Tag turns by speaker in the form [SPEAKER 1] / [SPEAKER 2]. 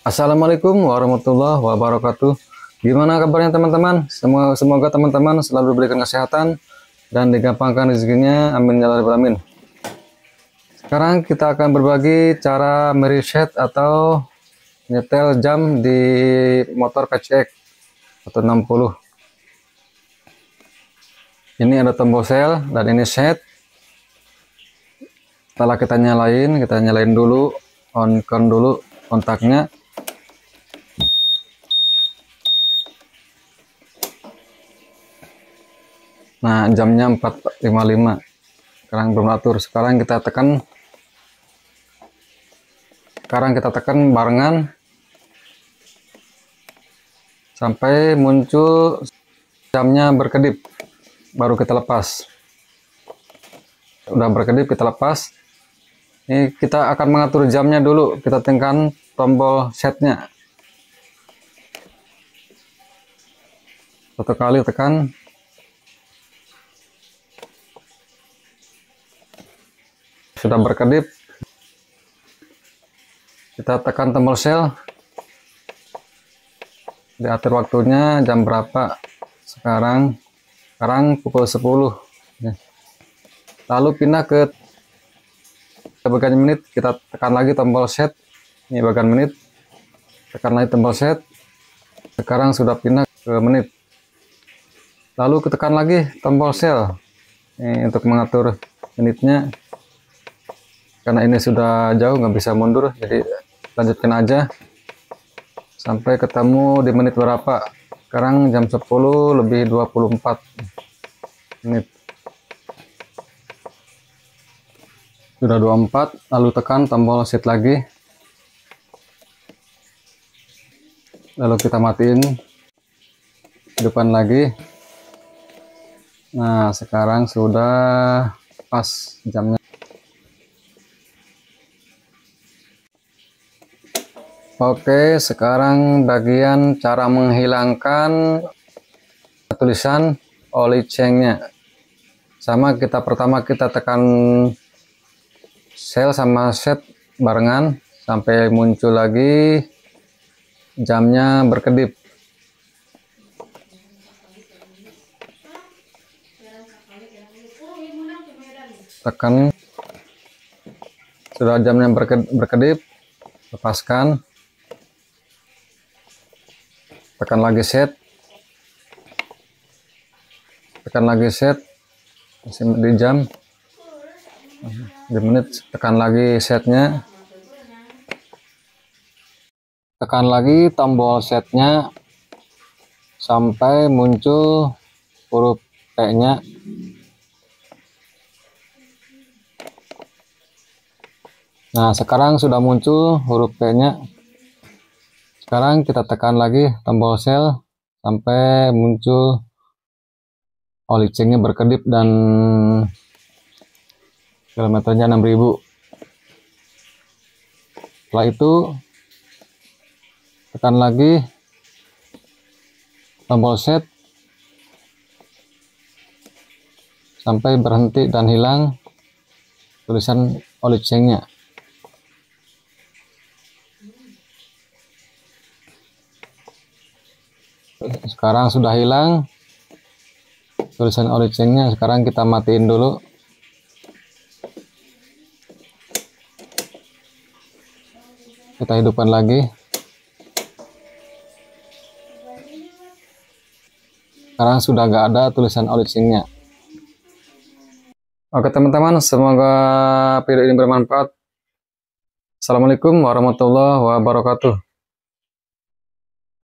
[SPEAKER 1] Assalamualaikum warahmatullahi wabarakatuh. Gimana kabarnya teman-teman? Semoga, semoga teman-teman selalu diberikan kesehatan dan digampangkan rezekinya. Amin ya rabbal alamin. Sekarang kita akan berbagi cara mereset atau nyetel jam di motor KCX atau 60. Ini ada tombol sel dan ini set. Setelah kita nyalain, kita nyalain dulu, on dulu kontaknya Nah, jamnya 4.55. Sekarang belum atur. Sekarang kita tekan sekarang kita tekan barengan sampai muncul jamnya berkedip. Baru kita lepas. Udah berkedip kita lepas. Ini kita akan mengatur jamnya dulu. Kita tekan tombol setnya. Satu kali tekan sudah berkedip. Kita tekan tombol sel. Diatur waktunya jam berapa? Sekarang sekarang pukul 10 lalu pindah ke bagian menit. Kita tekan lagi tombol set. Ini bagian menit. Tekan lagi tombol set. Sekarang sudah pindah ke menit. Lalu tekan lagi tombol sel. Ini untuk mengatur menitnya karena ini sudah jauh nggak bisa mundur. Jadi lanjutkan aja. Sampai ketemu di menit berapa? Sekarang jam 10 lebih 24 menit. Sudah 24 lalu tekan tombol set lagi. Lalu kita matiin depan lagi. Nah sekarang sudah pas jamnya Oke, sekarang bagian cara menghilangkan tulisan oli cengnya. Sama kita pertama kita tekan sel sama set barengan sampai muncul lagi jamnya berkedip. Tekan sudah jamnya berkedip, lepaskan tekan lagi set. Tekan lagi set. Di jam. Di menit tekan lagi setnya. Tekan lagi tombol setnya. Sampai muncul huruf P nya nah sekarang sudah muncul huruf P nya sekarang kita tekan lagi tombol sel sampai muncul oli cengnya berkedip dan kilometernya 6000 setelah itu tekan lagi tombol set sampai berhenti dan hilang tulisan oli cengnya sekarang sudah hilang. Tulisan origin sekarang kita matiin dulu. Kita hidupkan lagi. Sekarang sudah gak ada tulisan originnya oke teman-teman semoga video ini bermanfaat. Assalamualaikum warahmatullahi wabarakatuh